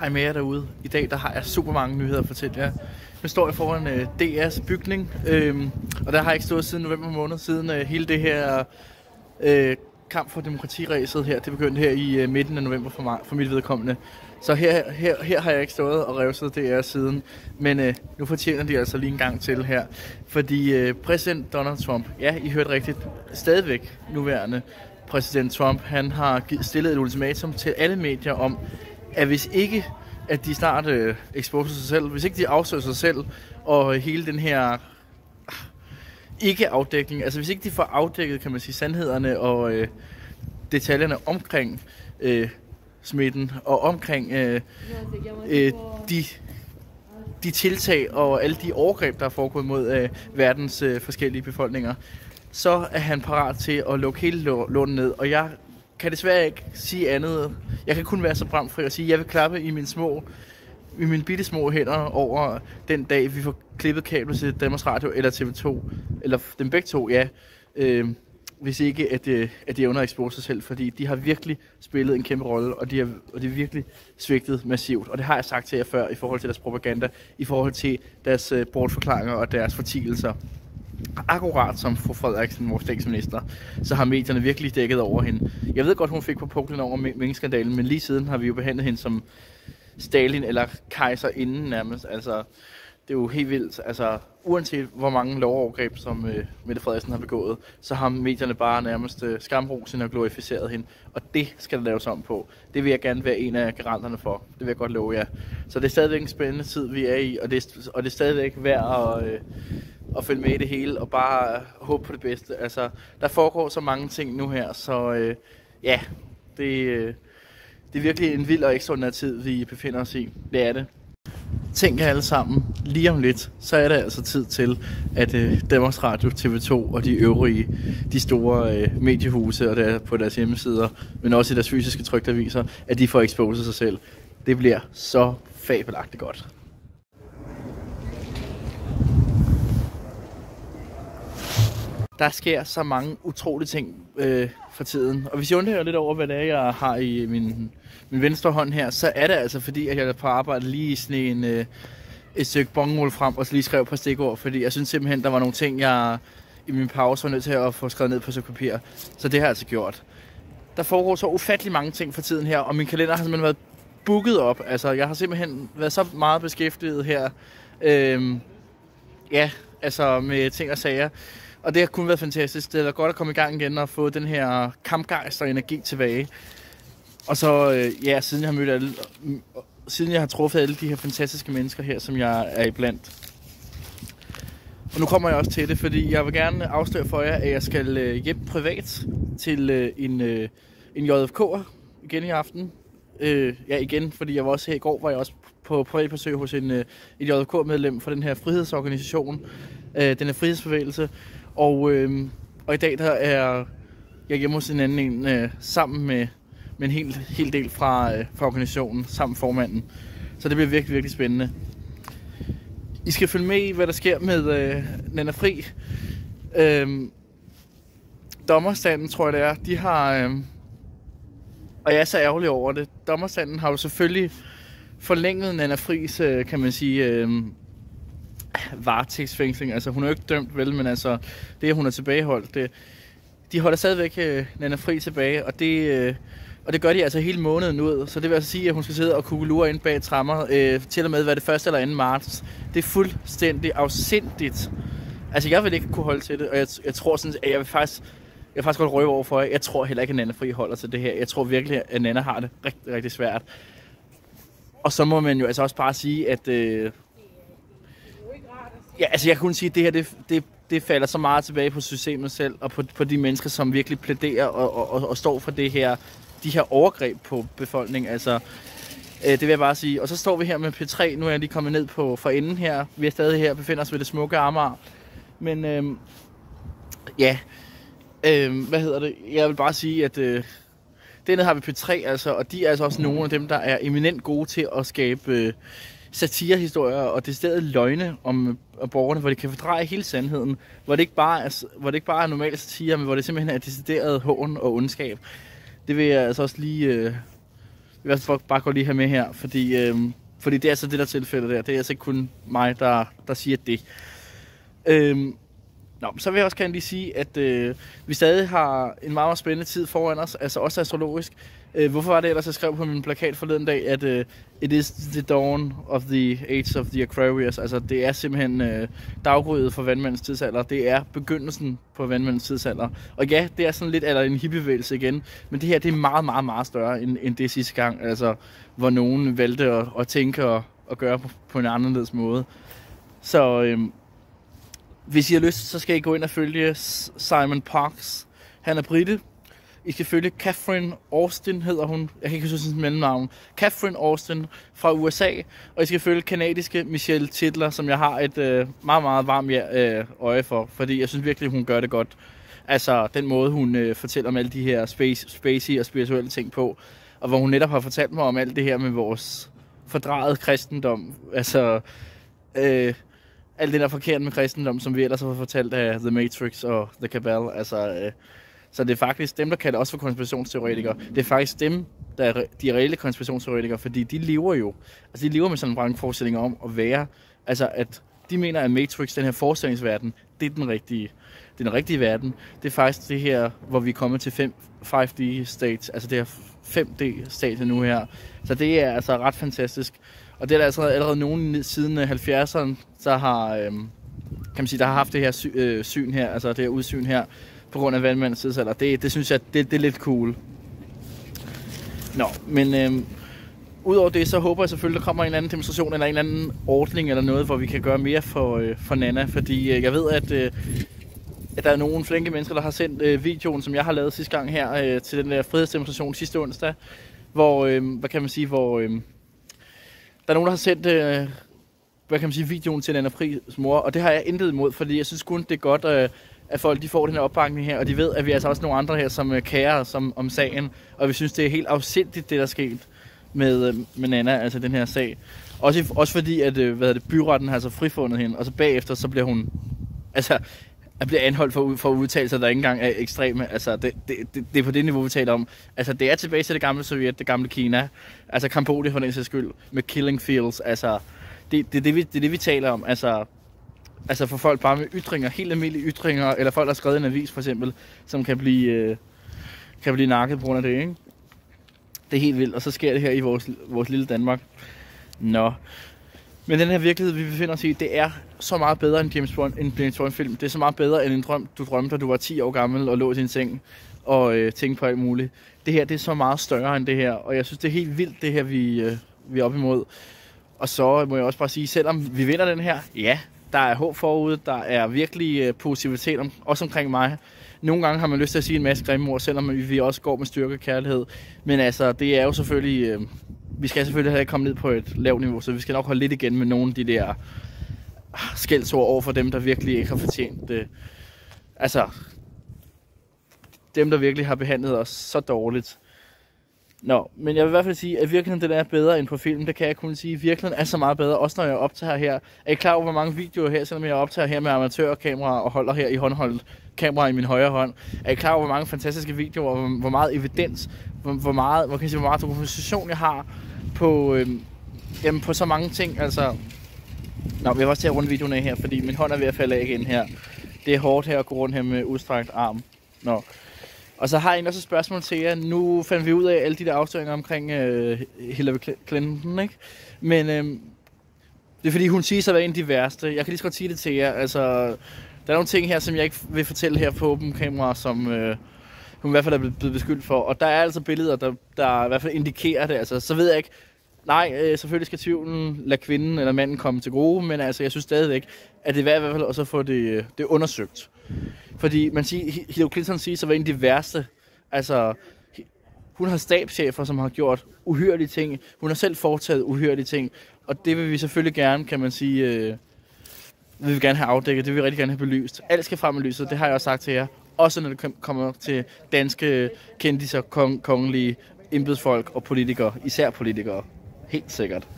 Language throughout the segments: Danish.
Hej med jer derude. I dag der har jeg super mange nyheder at fortælle jer. Nu står jeg foran øh, DR's bygning, øh, og der har jeg ikke stået siden november måned, siden øh, hele det her øh, kamp for demokratiræset her, det begyndte her i øh, midten af november for, mig, for mit vedkommende. Så her, her, her har jeg ikke stået og revset DR siden, men øh, nu fortjener de altså lige en gang til her. Fordi øh, præsident Donald Trump, ja, I hørte rigtigt, stadigvæk nuværende præsident Trump, han har stillet et ultimatum til alle medier om, at hvis ikke at de snart øh, exposer sig selv, hvis ikke de afslører sig selv, og hele den her ah, ikke afdækning, altså hvis ikke de får afdækket, kan man sige, sandhederne og øh, detaljerne omkring øh, smitten, og omkring øh, øh, de, de tiltag og alle de overgreb, der er foregået mod øh, verdens øh, forskellige befolkninger, så er han parat til at lukke hele lånen ned. Og jeg kan desværre ikke sige andet. Jeg kan kun være så bramfri og sige, at jeg vil klappe i mine små i mine bitte små hænder over den dag, vi får klippet kablet til Danmarks Radio eller TV2, eller dem begge to, ja. Øh, hvis ikke, at, øh, at de evner at expose sig selv, fordi de har virkelig spillet en kæmpe rolle, og de har, og de har virkelig svigtet massivt. Og det har jeg sagt til jer før i forhold til deres propaganda, i forhold til deres øh, bortforklaringer og deres fortigelser akkurat som fru Frederiksen, vores statsminister, så har medierne virkelig dækket over hende. Jeg ved godt, hun fik på puklen over minkskandalen, men lige siden har vi jo behandlet hende som Stalin eller kejser inden nærmest. Altså, det er jo helt vildt. Altså, uanset hvor mange lovovergreb, som øh, Mette Frederiksen har begået, så har medierne bare nærmest øh, skamrosen hende og glorificeret hende. Og det skal der laves om på. Det vil jeg gerne være en af garanterne for. Det vil jeg godt love jer. Så det er stadigvæk en spændende tid, vi er i, og det er, og det er stadigvæk værd at, øh, at følge med i det hele, og bare øh, håbe på det bedste. Altså, der foregår så mange ting nu her, så øh, ja, det, øh, det er virkelig en vild og ekstraordinær tid, vi befinder os i. Det er det. Tænk alle sammen, lige om lidt, så er det altså tid til, at øh, Danmarks Radio, TV2 og de øvrige, de store øh, mediehuse og der på deres hjemmesider, men også i deres fysiske trykte aviser, at de får exposet sig selv. Det bliver så fabelagtigt godt. Der sker så mange utrolige ting øh, for tiden. Og hvis jeg undrer lidt over, hvad det er, jeg har i min, min venstre hånd her, så er det altså fordi, at jeg er på arbejde lige sådan en, øh, et stykke bongmål frem, og så lige skrev på stikord, fordi jeg synes simpelthen, der var nogle ting, jeg i min pause var nødt til at få skrevet ned på så papir. Så det har jeg altså gjort. Der foregår så ufattelig mange ting for tiden her, og min kalender har simpelthen været booket op. Altså, jeg har simpelthen været så meget beskæftiget her. Øhm, ja, altså med ting og sager. Og det har kun været fantastisk. Det er godt at komme i gang igen og få den her kampgejst og energi tilbage. Og så, øh, ja, siden jeg har mødt alle, siden jeg har truffet alle de her fantastiske mennesker her, som jeg er iblandt. Og nu kommer jeg også til det, fordi jeg vil gerne afsløre for jer, at jeg skal øh, hjem privat til øh, en, øh, en JFK'er igen i aften. Øh, ja, igen, fordi jeg var også her i går, var jeg også på privatbesøg hos en, øh, et JFK-medlem for den her frihedsorganisation, øh, den her frihedsbevægelse. Og, øh, og i dag der er jeg hjemme hos en anden en, øh, sammen med, med en hel, hel del fra, øh, fra organisationen, sammen med formanden. Så det bliver virkelig, virkelig spændende. I skal følge med i, hvad der sker med øh, Nana Fri. Øh, dommerstanden, tror jeg det er, de har... Øh, og jeg er så ærgerlig over det. Dommerstanden har jo selvfølgelig forlænget Nana Fris, øh, kan man sige, øh, varetægtsfængsling. Altså, hun er jo ikke dømt, vel, men altså, det, at hun er tilbageholdt, det, de holder stadigvæk øh, Nana Fri tilbage, og det, øh, og det gør de altså hele måneden ud. Så det vil altså sige, at hun skal sidde og kugelure ind bag trammer, øh, til og med, hvad det første eller anden marts. Det er fuldstændig afsindigt. Altså, jeg vil ikke kunne holde til det, og jeg, jeg tror sådan, at jeg vil faktisk, jeg vil faktisk godt røve over for jer. Jeg tror heller ikke, at Nana Fri holder til det her. Jeg tror virkelig, at Nana har det rigtig, rigtig svært. Og så må man jo altså også bare sige, at øh, Ja, altså jeg kunne sige, at det her det, det, det falder så meget tilbage på systemet selv, og på, på de mennesker, som virkelig plæderer og, og, og står for det her, de her overgreb på befolkningen. Altså, øh, det vil jeg bare sige. Og så står vi her med P3. Nu er jeg lige kommet ned på for enden her. Vi er stadig her, befinder os ved det smukke Amager. Men øh, ja, øh, hvad hedder det? Jeg vil bare sige, at øh, dernede har vi P3, altså, og de er altså også nogle af dem, der er eminent gode til at skabe... Øh, satirehistorier og det stedet løgne om, om borgerne, hvor de kan fordreje hele sandheden, hvor det ikke bare er, hvor det ikke bare er normal satire, men hvor det simpelthen er decideret hån og ondskab. Det vil jeg altså også lige, øh, i hvert fald bare gå lige her med her, fordi, øh, fordi det er altså det der tilfælde der. Det er altså ikke kun mig, der, der siger det. Øh, Nå, så vil jeg også gerne lige sige, at øh, vi stadig har en meget, meget spændende tid foran os, altså også astrologisk. Øh, hvorfor var det ellers, jeg skrev på min plakat forleden dag, at øh, it is the dawn of the age of the Aquarius. Altså, det er simpelthen øh, daggryet for vandmandens tidsalder. Det er begyndelsen på vandmandens tidsalder. Og ja, det er sådan lidt eller en hippiebevægelse igen, men det her, det er meget, meget, meget større end, end det sidste gang, altså, hvor nogen valgte at, at tænke og at gøre på, på en anderledes måde. Så øh, hvis I har lyst, så skal I gå ind og følge Simon Parks. Han er brite. I skal følge Catherine Austin, hedder hun. Jeg kan ikke huske sin mellemnavn. Catherine Austin fra USA. Og I skal følge kanadiske Michelle Titler, som jeg har et øh, meget, meget varmt øh, øje for. Fordi jeg synes virkelig, hun gør det godt. Altså den måde, hun øh, fortæller om alle de her space, spacey og spirituelle ting på. Og hvor hun netop har fortalt mig om alt det her med vores fordraget kristendom. Altså... Øh, alt det der forkert med kristendom, som vi ellers har fortalt af The Matrix og The Cabal. Altså, øh, så det er faktisk dem, der kalder os for konspirationsteoretikere. Det er faktisk dem, der er de reelle konspirationsteoretikere, fordi de lever jo, altså de lever med sådan en forestilling om at være, altså at de mener, at Matrix, den her forestillingsverden, det er den rigtige, det er den rigtige verden. Det er faktisk det her, hvor vi er kommet til 5, 5D states, altså det her 5D state nu her. Så det er altså ret fantastisk. Og det er der altså allerede nogen siden 70'erne, der har, øhm, kan man sige, der har haft det her sy, øh, syn her, altså det her udsyn her, på grund af vandmandens tidsalder. Det, det synes jeg, det, det er lidt cool. Nå, men øh, udover det, så håber jeg selvfølgelig, der kommer en anden demonstration eller en anden ordning eller noget, hvor vi kan gøre mere for, øh, for Nana, fordi øh, jeg ved, at, øh, at der er nogle flinke mennesker, der har sendt øh, videoen, som jeg har lavet sidste gang her, øh, til den der frihedsdemonstration sidste onsdag, hvor, øh, hvad kan man sige, hvor... Øh, der er nogen, der har sendt øh, hvad kan man sige, videoen til Anna Fris mor, og det har jeg intet imod, fordi jeg synes kun, det er godt, øh, at folk de får den her opbakning her, og de ved, at vi er altså også nogle andre her, som øh, kærer os om, om sagen, og vi synes, det er helt afsindigt, det der er sket med, øh, med Nana, altså den her sag. Også, også fordi, at øh, hvad det, byretten har så frifundet hende, og så bagefter, så bliver hun, altså, at bliver anholdt for, for udtalelser, der ikke engang er ekstreme. Altså, det, det, det, det er på det niveau, vi taler om. Altså, det er tilbage til det gamle Sovjet, det gamle Kina. Altså, Kambodja for den sags skyld, med killing fields. Altså, det, det, det, vi, det er det, vi taler om. Altså, altså for folk bare med ytringer, helt almindelige ytringer, eller folk, der har skrevet en avis, for eksempel, som kan blive, øh, kan blive nakket på grund af det, ikke? Det er helt vildt, og så sker det her i vores, vores lille Danmark. Nå. Men den her virkelighed, vi befinder os i, det er så meget bedre end James Bond, en James Bond film. Det er så meget bedre end en drøm, du drømte, da du var 10 år gammel og lå i din seng og øh, tænkte på alt muligt. Det her, det er så meget større end det her, og jeg synes, det er helt vildt, det her, vi, øh, vi er op imod. Og så må jeg også bare sige, selvom vi vinder den her, ja, der er håb forude, der er virkelig øh, positivitet, om, også omkring mig. Nogle gange har man lyst til at sige en masse grimme ord, selvom vi også går med styrke og kærlighed. Men altså, det er jo selvfølgelig... Øh, vi skal selvfølgelig have kommet ned på et lavt niveau, så vi skal nok holde lidt igen med nogle af de der ah, skældsord over for dem, der virkelig ikke har fortjent det. Altså, dem, der virkelig har behandlet os så dårligt. Nå, men jeg vil i hvert fald sige, at virkeligheden den er bedre end på film. Det kan jeg kun sige. Virkeligheden er så meget bedre, også når jeg optager her. Er I klar over, hvor mange videoer her, selvom jeg optager her med amatørkamera og holder her i håndholdt kamera i min højre hånd? Er I klar over, hvor mange fantastiske videoer, hvor, hvor meget evidens, hvor, hvor meget, hvor, kan jeg sige, hvor meget dokumentation jeg har på, øhm, jamen på så mange ting. Altså, Nå, vi har også tage rundt videoen af her, fordi min hånd er ved at falde af igen her. Det er hårdt her at gå rundt her med udstrakt arm. Nå. Og så har jeg også et spørgsmål til jer. Nu fandt vi ud af alle de der afsløringer omkring øh, Hillary Clinton, ikke? Men øh, det er fordi, hun siger sig at være en af de værste. Jeg kan lige så godt sige det til jer. Altså, der er nogle ting her, som jeg ikke vil fortælle her på åben kamera, som øh, hun i hvert fald er blevet beskyldt for. Og der er altså billeder, der, der i hvert fald indikerer det. Altså, så ved jeg ikke, Nej, øh, selvfølgelig skal tvivlen lade kvinden eller manden komme til gode, men altså, jeg synes stadigvæk, at det er værd i hvert fald også at få det, øh, det undersøgt. Fordi man siger, Hillary Clinton siger så var en af de værste. Altså, hun har stabschefer, som har gjort uhyrlige ting. Hun har selv foretaget uhyrlige ting. Og det vil vi selvfølgelig gerne, kan man sige, øh, vil vi gerne have afdækket. Det vil vi rigtig gerne have belyst. Alt skal frem i lyset, det har jeg også sagt til jer. Også når det kommer til danske kendiser, kong, kongelige embedsfolk og politikere. Især politikere. Helt sikkert.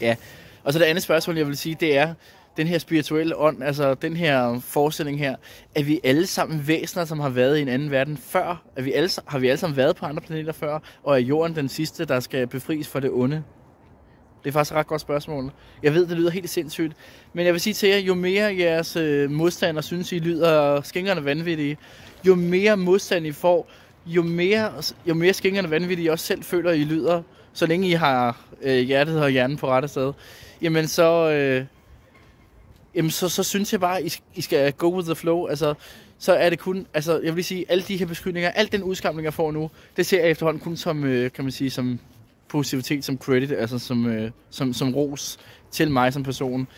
Ja. Og så det andet spørgsmål, jeg vil sige, det er, den her spirituelle ånd, altså den her forestilling her, at vi alle sammen væsener, som har været i en anden verden før, at vi alle, har vi alle sammen været på andre planeter før, og er jorden den sidste, der skal befries fra det onde? Det er faktisk et ret godt spørgsmål. Jeg ved, det lyder helt sindssygt. Men jeg vil sige til jer, jo mere jeres øh, modstandere synes, I lyder skængerne vanvittige, jo mere modstand I får, jo mere, jo mere skængerne vanvittige I også selv føler, I lyder, så længe I har øh, hjertet og hjernen på rette sted, jamen så, øh, jamen så, så synes jeg bare, I, I skal go with the flow. Altså, så er det kun, altså jeg vil sige, alle de her beskyldninger, al den udskamning, jeg får nu, det ser jeg efterhånden kun som, øh, kan man sige, som positivitet, som credit, altså som, øh, som, som ros til mig som person.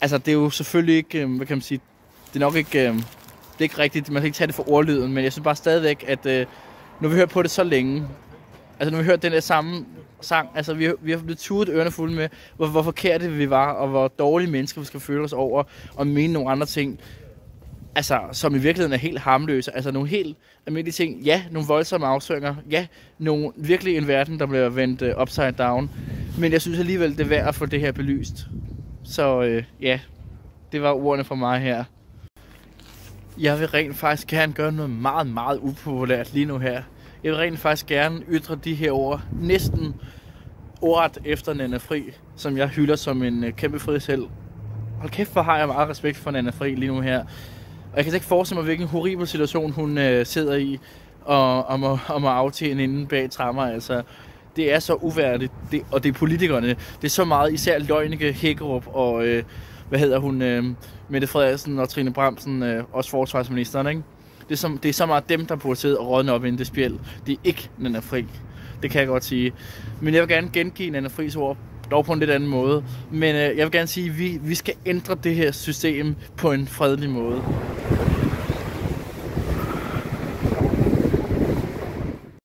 Altså det er jo selvfølgelig ikke, øh, hvad kan man sige, det er nok ikke, øh, det er ikke rigtigt, man kan ikke tage det for ordlyden, men jeg synes bare stadigvæk, at øh, nu vi hørt på det så længe, altså nu vi hørte den der samme sang, altså vi, vi har blevet turet ørerne fulde med, hvor, hvor forkerte vi var, og hvor dårlige mennesker vi skal føle os over, og mene nogle andre ting, altså, som i virkeligheden er helt harmløse. Altså nogle helt almindelige ting. Ja, nogle voldsomme afsøgninger. Ja, nogle, virkelig en verden, der bliver vendt uh, upside down. Men jeg synes alligevel, det er værd at få det her belyst. Så øh, ja, det var ordene fra mig her. Jeg vil rent faktisk gerne gøre noget meget, meget upopulært lige nu her. Jeg vil rent faktisk gerne ytre de her ord næsten ordet efter Nana Fri, som jeg hylder som en øh, kæmpe frihedseld. Hold kæft, hvor har jeg meget respekt for Nana Fri lige nu her. Og jeg kan ikke forestille mig, hvilken horribel situation hun øh, sidder i, og, og, må, og må aftjene inden bag trammer. Altså, det er så uværdigt, det, og det er politikerne. Det er så meget, især Løgnike, Hækkerup og, øh, hvad hedder hun, øh, Mette Frederiksen og Trine Bramsen, øh, også forsvarsministeren, ikke? Det er, som, det er så meget dem, der burde sidde og rådne op i det spjæld. Det er ikke Nana Fri. Det kan jeg godt sige. Men jeg vil gerne gengive Nana Fris ord dog på en lidt anden måde. Men øh, jeg vil gerne sige, at vi, vi skal ændre det her system på en fredelig måde.